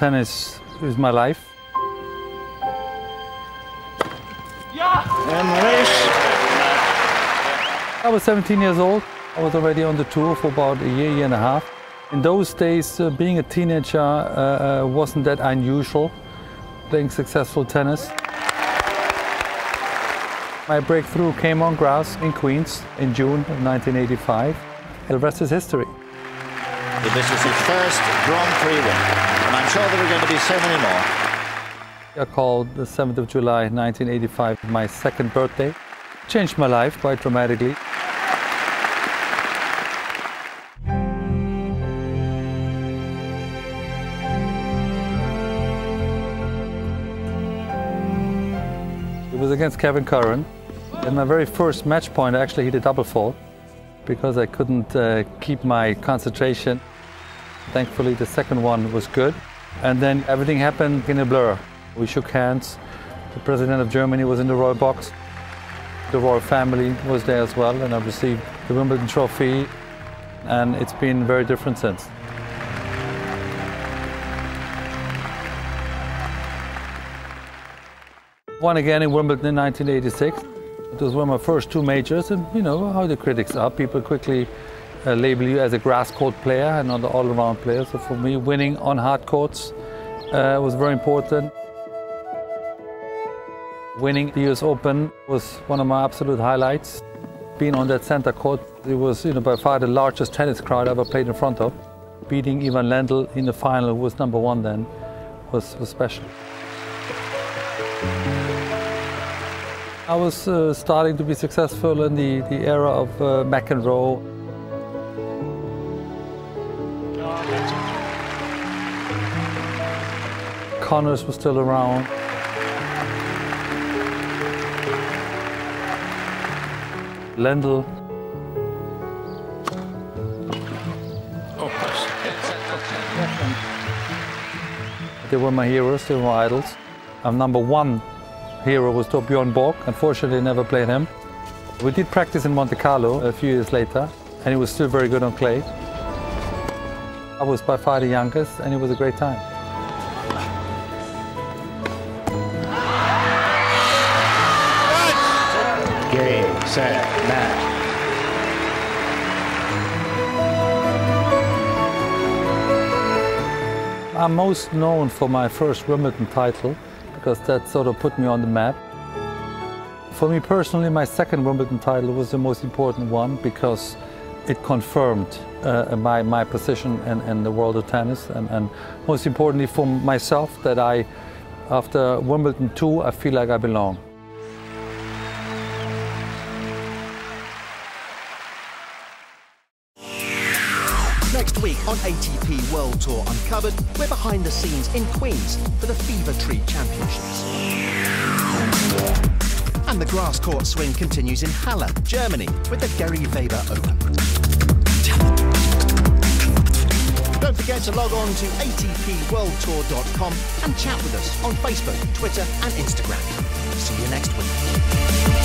Tennis is my life. Yeah. And race. I was 17 years old. I was already on the tour for about a year, year and a half. In those days, uh, being a teenager uh, uh, wasn't that unusual, playing successful tennis. My breakthrough came on grass in Queens in June of 1985. The rest is history. This is his first Grand Prix win, and I'm sure there are going to be so many more. I called the 7th of July 1985 my second birthday. Changed my life quite dramatically. It was against Kevin Curren. In my very first match point, I actually hit a double fault because I couldn't uh, keep my concentration. Thankfully, the second one was good. And then everything happened in a blur. We shook hands. The president of Germany was in the royal box. The royal family was there as well, and I received the Wimbledon trophy. And it's been very different since. Won again in Wimbledon in 1986. It was one of my first two majors, and you know how the critics are. People quickly uh, label you as a grass court player and not an all-around player. So for me, winning on hard courts uh, was very important. Winning the US Open was one of my absolute highlights. Being on that center court, it was you know, by far the largest tennis crowd I ever played in front of. Beating Ivan Lendl in the final, who was number one then, was, was special. I was uh, starting to be successful in the, the era of uh, McEnroe. Connors was still around. Lendl. Oh, they were my heroes, they were my idols. I'm number one hero was Björn Borg. Unfortunately, never played him. We did practice in Monte Carlo a few years later, and he was still very good on clay. I was by far the youngest, and it was a great time. Game, set, match. I'm most known for my first Wimbledon title because that sort of put me on the map. For me personally, my second Wimbledon title was the most important one because it confirmed uh, my, my position in, in the world of tennis and, and most importantly for myself that I, after Wimbledon 2, I feel like I belong. Next week on ATP World Tour Uncovered, we're behind the scenes in Queens for the Fever Tree Championships. And the grass court swing continues in Halle, Germany, with the Gerry Weber Open. Don't forget to log on to atpworldtour.com and chat with us on Facebook, Twitter, and Instagram. See you next week.